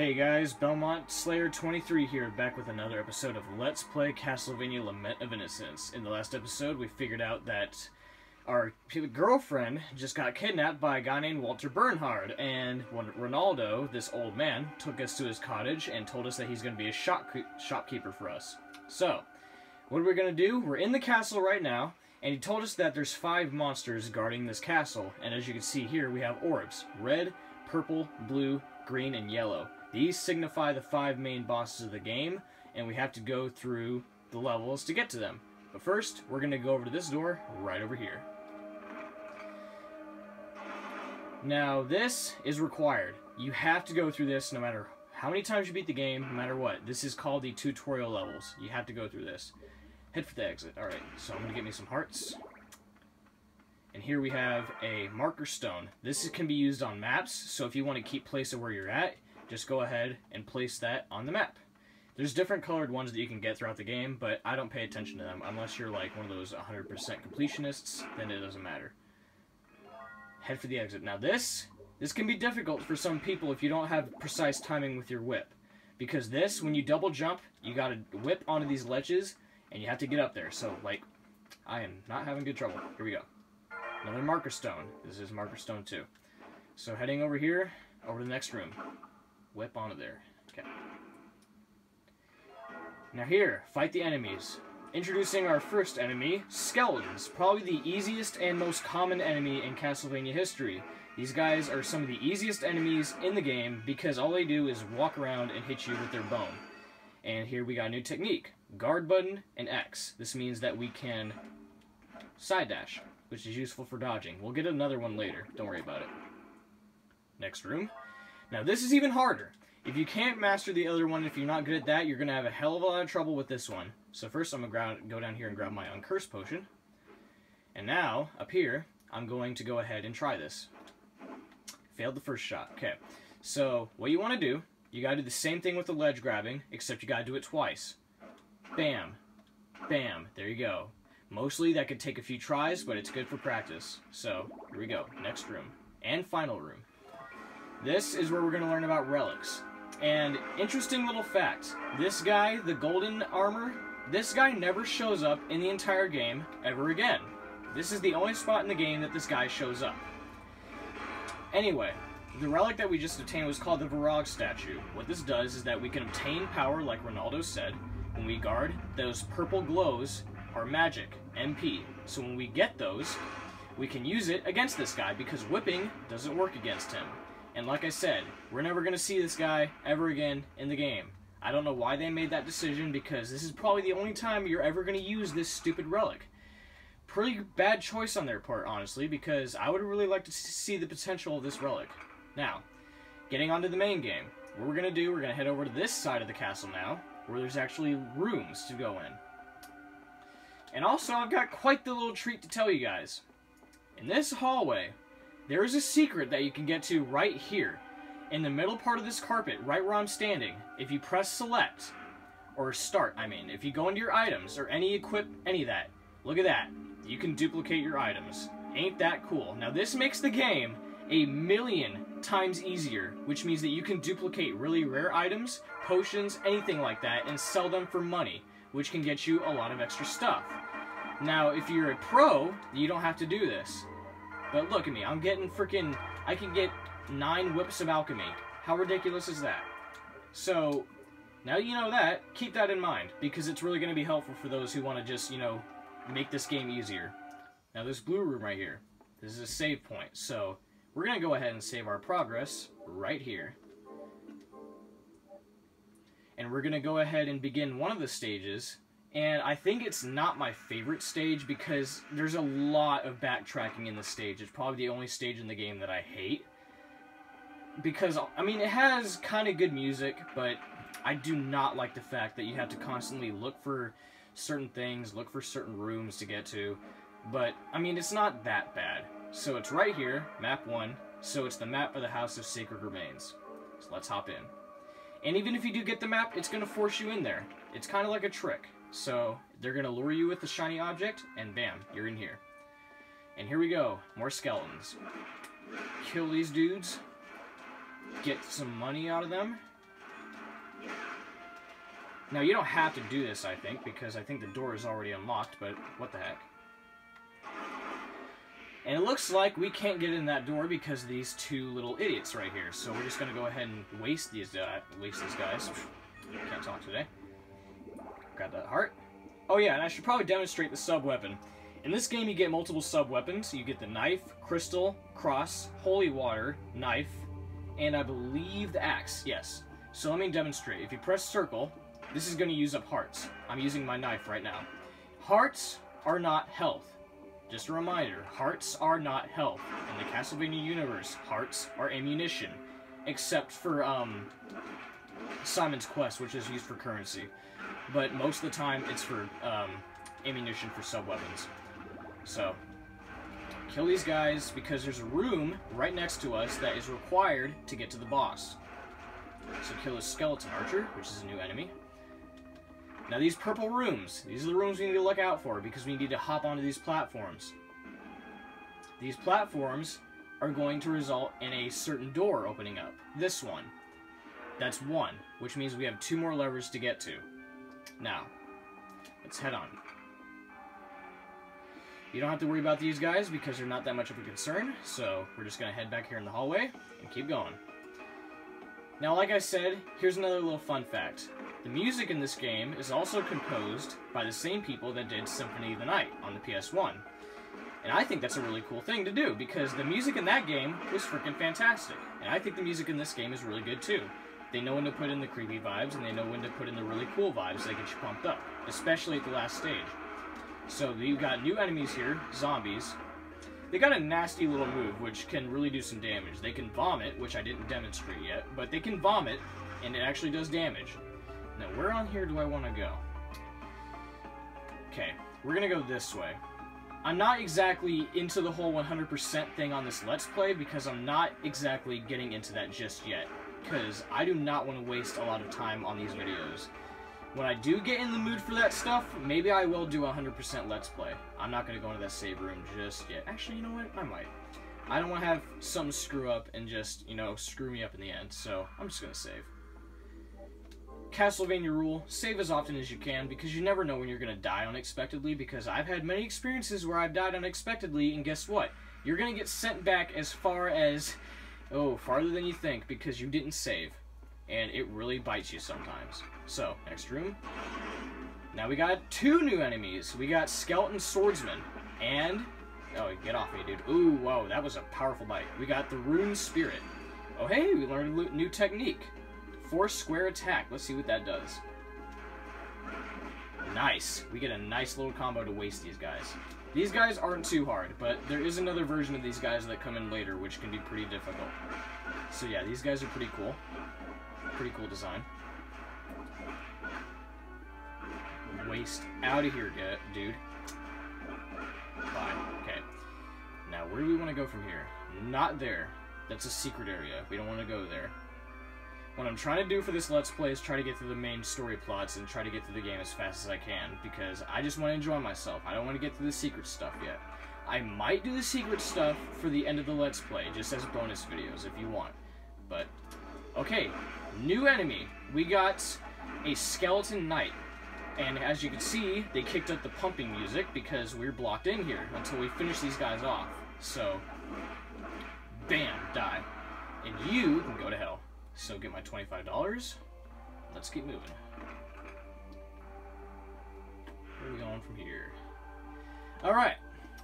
Hey guys, Belmont Slayer 23 here, back with another episode of Let's Play Castlevania Lament of Innocence. In the last episode, we figured out that our girlfriend just got kidnapped by a guy named Walter Bernhard, and when Rinaldo, this old man, took us to his cottage and told us that he's going to be a shop shopkeeper for us. So, what are we going to do? We're in the castle right now, and he told us that there's five monsters guarding this castle, and as you can see here, we have orbs. Red, purple, blue, green, and yellow. These signify the five main bosses of the game, and we have to go through the levels to get to them. But first, we're going to go over to this door right over here. Now, this is required. You have to go through this no matter how many times you beat the game, no matter what. This is called the tutorial levels. You have to go through this. Head for the exit. Alright, so I'm going to get me some hearts. And here we have a marker stone. This can be used on maps, so if you want to keep place of where you're at, just go ahead and place that on the map. There's different colored ones that you can get throughout the game, but I don't pay attention to them. Unless you're like one of those 100% completionists, then it doesn't matter. Head for the exit. Now this, this can be difficult for some people if you don't have precise timing with your whip. Because this, when you double jump, you gotta whip onto these ledges, and you have to get up there. So, like, I am not having good trouble. Here we go. Another marker stone. This is marker stone 2. So heading over here, over to the next room. Whip onto there. Okay. Now here, fight the enemies. Introducing our first enemy, Skeletons. Probably the easiest and most common enemy in Castlevania history. These guys are some of the easiest enemies in the game because all they do is walk around and hit you with their bone. And here we got a new technique. Guard button and X. This means that we can side dash, which is useful for dodging. We'll get another one later. Don't worry about it. Next room. Now this is even harder. If you can't master the other one, if you're not good at that, you're going to have a hell of a lot of trouble with this one. So first I'm going to go down here and grab my Uncursed Potion. And now, up here, I'm going to go ahead and try this. Failed the first shot. Okay, so what you want to do, you got to do the same thing with the ledge grabbing, except you got to do it twice. Bam. Bam. There you go. Mostly that could take a few tries, but it's good for practice. So, here we go. Next room. And final room. This is where we're going to learn about relics. And interesting little fact, this guy, the golden armor, this guy never shows up in the entire game ever again. This is the only spot in the game that this guy shows up. Anyway, the relic that we just obtained was called the Virag statue. What this does is that we can obtain power, like Rinaldo said, when we guard. Those purple glows are magic, MP. So when we get those, we can use it against this guy because whipping doesn't work against him. And like I said, we're never going to see this guy ever again in the game. I don't know why they made that decision because this is probably the only time you're ever going to use this stupid relic. Pretty bad choice on their part, honestly, because I would really like to see the potential of this relic. Now, getting onto the main game. What we're going to do, we're going to head over to this side of the castle now, where there's actually rooms to go in. And also, I've got quite the little treat to tell you guys. In this hallway, there is a secret that you can get to right here. In the middle part of this carpet, right where I'm standing, if you press select, or start, I mean, if you go into your items, or any equip, any of that, look at that. You can duplicate your items. Ain't that cool? Now this makes the game a million times easier, which means that you can duplicate really rare items, potions, anything like that, and sell them for money, which can get you a lot of extra stuff. Now, if you're a pro, you don't have to do this. But look at me, I'm getting freaking, I can get nine whips of alchemy. How ridiculous is that? So, now you know that, keep that in mind, because it's really going to be helpful for those who want to just, you know, make this game easier. Now this blue room right here, this is a save point, so we're going to go ahead and save our progress right here. And we're going to go ahead and begin one of the stages and I think it's not my favorite stage because there's a lot of backtracking in the stage. It's probably the only stage in the game that I hate. Because, I mean, it has kind of good music, but I do not like the fact that you have to constantly look for certain things, look for certain rooms to get to. But, I mean, it's not that bad. So it's right here, map 1. So it's the map of the House of Sacred Remains. So let's hop in. And even if you do get the map, it's going to force you in there. It's kind of like a trick. So they're going to lure you with the shiny object, and bam, you're in here. And here we go, more skeletons. Kill these dudes, get some money out of them, Now, you don't have to do this, I think, because I think the door is already unlocked, but what the heck. And it looks like we can't get in that door because of these two little idiots right here. So we're just going to go ahead and waste these, uh, waste these guys. Can't talk today. Grab that heart. Oh yeah, and I should probably demonstrate the sub-weapon. In this game, you get multiple sub-weapons. You get the knife, crystal, cross, holy water, knife, and I believe the axe. Yes. So let me demonstrate. If you press circle, this is going to use up hearts. I'm using my knife right now. Hearts are not health. Just a reminder, hearts are not health. In the Castlevania universe, hearts are ammunition. Except for, um, Simon's Quest, which is used for currency. But most of the time, it's for, um, ammunition for sub-weapons. So, kill these guys because there's a room right next to us that is required to get to the boss. So kill a skeleton archer, which is a new enemy. Now these purple rooms, these are the rooms we need to look out for because we need to hop onto these platforms. These platforms are going to result in a certain door opening up. This one. That's one, which means we have two more levers to get to. Now, let's head on. You don't have to worry about these guys because they're not that much of a concern, so we're just going to head back here in the hallway and keep going. Now, like I said, here's another little fun fact. The music in this game is also composed by the same people that did Symphony of the Night on the PS1. And I think that's a really cool thing to do, because the music in that game was freaking fantastic. And I think the music in this game is really good too. They know when to put in the creepy vibes, and they know when to put in the really cool vibes that get you pumped up, especially at the last stage. So you've got new enemies here, zombies. They got a nasty little move, which can really do some damage. They can vomit, which I didn't demonstrate yet, but they can vomit, and it actually does damage. Now, where on here do I want to go? Okay, we're gonna go this way. I'm not exactly into the whole 100% thing on this Let's Play, because I'm not exactly getting into that just yet. Because I do not want to waste a lot of time on these videos. When I do get in the mood for that stuff, maybe I will do 100% Let's Play. I'm not going to go into that save room just yet. Actually, you know what? I might. I don't want to have some screw up and just, you know, screw me up in the end, so I'm just going to save. Castlevania rule, save as often as you can, because you never know when you're going to die unexpectedly, because I've had many experiences where I've died unexpectedly, and guess what? You're going to get sent back as far as, oh, farther than you think, because you didn't save and it really bites you sometimes. So, next room. Now we got two new enemies. We got Skeleton Swordsman, and... Oh, get off me, dude. Ooh, whoa, that was a powerful bite. We got the Rune Spirit. Oh, hey, we learned a new technique. Force Square Attack. Let's see what that does. Nice. We get a nice little combo to waste these guys. These guys aren't too hard, but there is another version of these guys that come in later, which can be pretty difficult. So yeah, these guys are pretty cool pretty cool design. Waste out of here, dude. Fine. Okay. Now, where do we want to go from here? Not there. That's a secret area. We don't want to go there. What I'm trying to do for this Let's Play is try to get through the main story plots and try to get through the game as fast as I can, because I just want to enjoy myself. I don't want to get through the secret stuff yet. I might do the secret stuff for the end of the Let's Play, just as bonus videos if you want. But, okay, New enemy. We got a Skeleton Knight. And as you can see, they kicked up the pumping music because we're blocked in here until we finish these guys off. So, bam, die. And you can go to hell. So get my $25. Let's keep moving. Where are we going from here? Alright,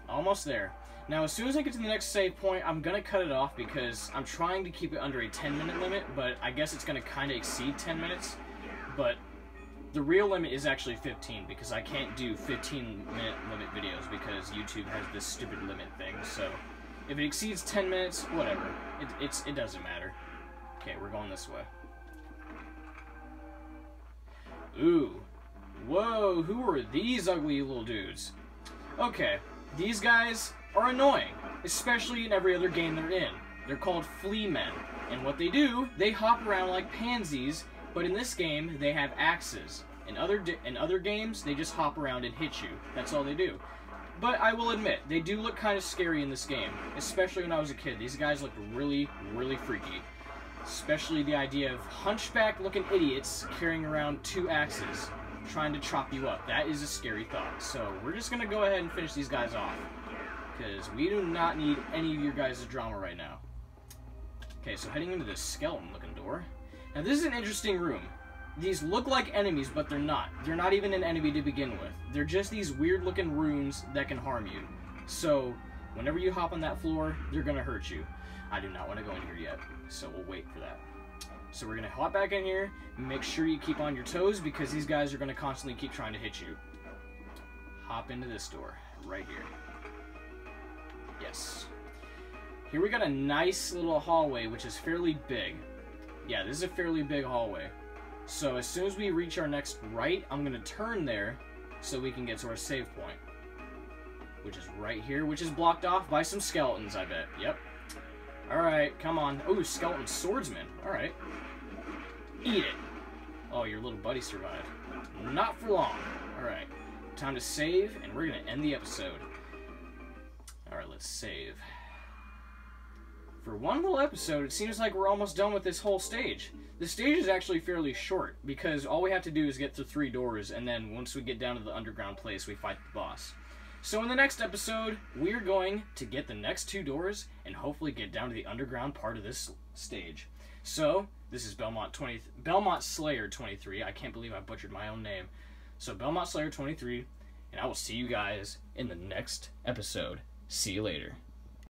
almost there. Now, as soon as I get to the next save point, I'm going to cut it off because I'm trying to keep it under a 10-minute limit, but I guess it's going to kind of exceed 10 minutes. But the real limit is actually 15 because I can't do 15-minute limit videos because YouTube has this stupid limit thing. So if it exceeds 10 minutes, whatever. It, it's, it doesn't matter. Okay, we're going this way. Ooh. Whoa, who are these ugly little dudes? Okay, these guys are annoying, especially in every other game they're in. They're called flea men, and what they do, they hop around like pansies, but in this game, they have axes. In other, in other games, they just hop around and hit you. That's all they do. But I will admit, they do look kind of scary in this game, especially when I was a kid. These guys look really, really freaky. Especially the idea of hunchback looking idiots carrying around two axes trying to chop you up. That is a scary thought. So we're just going to go ahead and finish these guys off. Because we do not need any of your guys' drama right now. Okay, so heading into this skeleton looking door. Now this is an interesting room. These look like enemies, but they're not. They're not even an enemy to begin with. They're just these weird looking runes that can harm you. So, whenever you hop on that floor, they're gonna hurt you. I do not want to go in here yet, so we'll wait for that. So we're gonna hop back in here, make sure you keep on your toes because these guys are gonna constantly keep trying to hit you. Hop into this door, right here. Yes. Here we got a nice little hallway, which is fairly big. Yeah, this is a fairly big hallway. So as soon as we reach our next right, I'm gonna turn there so we can get to our save point. Which is right here, which is blocked off by some skeletons, I bet. Yep. Alright, come on. Oh, skeleton swordsman. Alright. Eat it. Oh, your little buddy survived. Not for long. Alright. Time to save, and we're gonna end the episode. Alright, let's save. For one little episode, it seems like we're almost done with this whole stage. The stage is actually fairly short, because all we have to do is get through three doors, and then once we get down to the underground place, we fight the boss. So in the next episode, we're going to get the next two doors, and hopefully get down to the underground part of this stage. So, this is Belmont 20, Belmont Slayer 23. I can't believe I butchered my own name. So Belmont Slayer 23, and I will see you guys in the next episode. See you later.